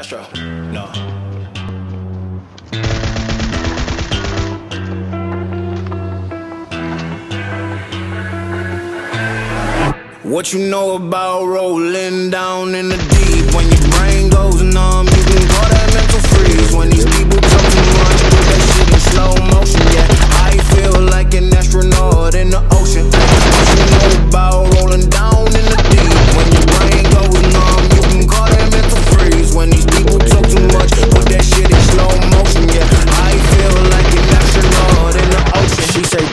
Astro. No. What you know about rolling down in the deep? When your brain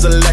is electric.